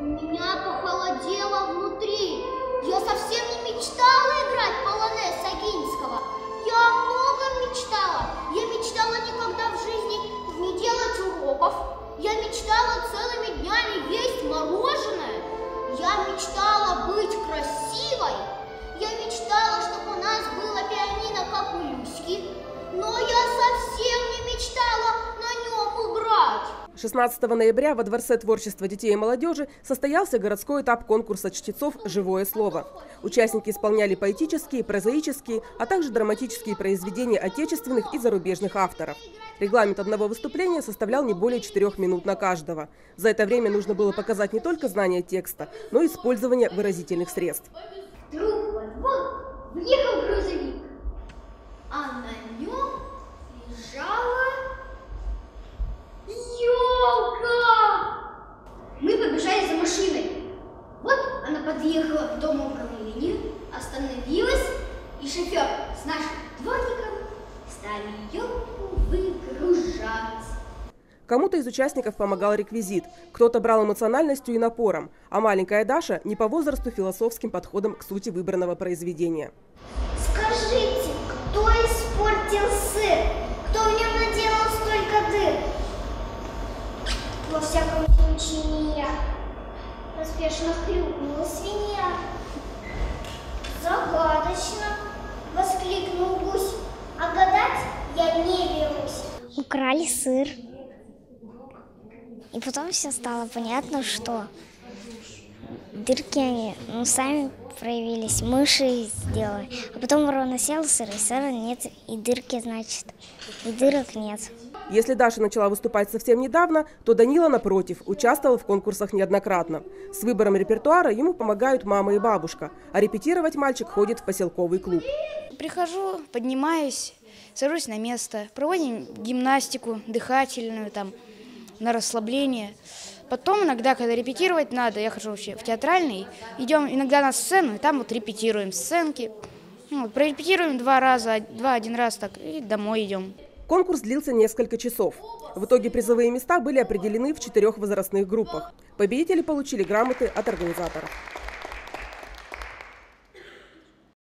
У меня похолодело внутри. Я совсем не мечтала играть 16 ноября во Дворце творчества детей и молодежи состоялся городской этап конкурса чтецов «Живое слово». Участники исполняли поэтические, прозаические, а также драматические произведения отечественных и зарубежных авторов. Регламент одного выступления составлял не более четырех минут на каждого. За это время нужно было показать не только знание текста, но и использование выразительных средств. Вдруг во двор въехал грузовик, а на нем дому управления, остановилась, и шофер с нашим дворником стали елку выгружать. Кому-то из участников помогал реквизит, кто-то брал эмоциональностью и напором, а маленькая Даша не по возрасту философским подходом к сути выбранного произведения. Скажите, кто испортил сыр? Кто в нем наделал столько дыр? Во всяком случае не я. Поспешно хрюкнула не украли сыр. И потом все стало понятно, что дырки они ну, сами проявились, мыши сделали. А потом ворона сел сыр, и сыра нет, и дырки, значит, и дырок нет. Если Даша начала выступать совсем недавно, то Данила, напротив, участвовал в конкурсах неоднократно. С выбором репертуара ему помогают мама и бабушка, а репетировать мальчик ходит в поселковый клуб. Прихожу, поднимаюсь, сажусь на место, проводим гимнастику дыхательную, там, на расслабление. Потом иногда, когда репетировать надо, я хожу вообще в театральный, идем иногда на сцену, и там вот репетируем сценки. Ну, вот, прорепетируем два раза, два-один раз так, и домой идем. Конкурс длился несколько часов. В итоге призовые места были определены в четырех возрастных группах. Победители получили грамоты от организаторов.